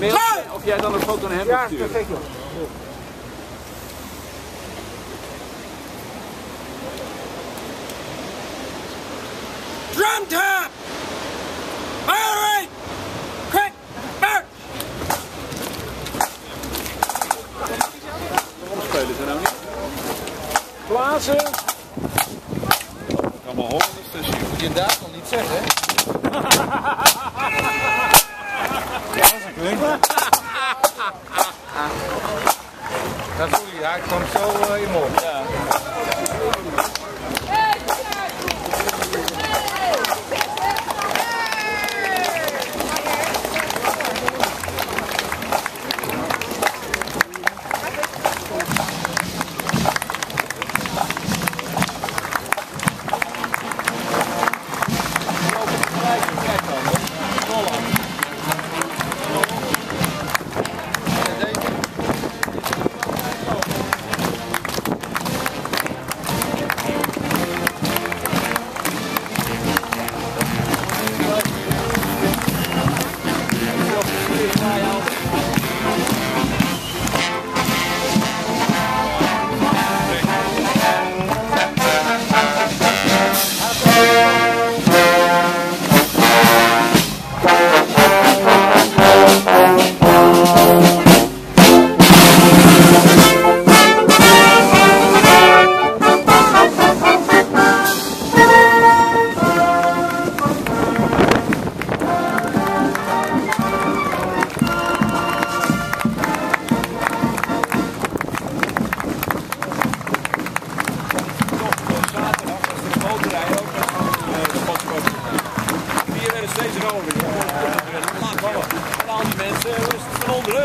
Mail, of jij dan een foto naar hem Ja, sturen. perfect joh. Plaatsen. Allemaal Hollanders, dus je moet je inderdaad nog niet zeggen. hè? Dat voel je, hij kwam zo uh, in mond. Ja.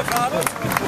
Farbe.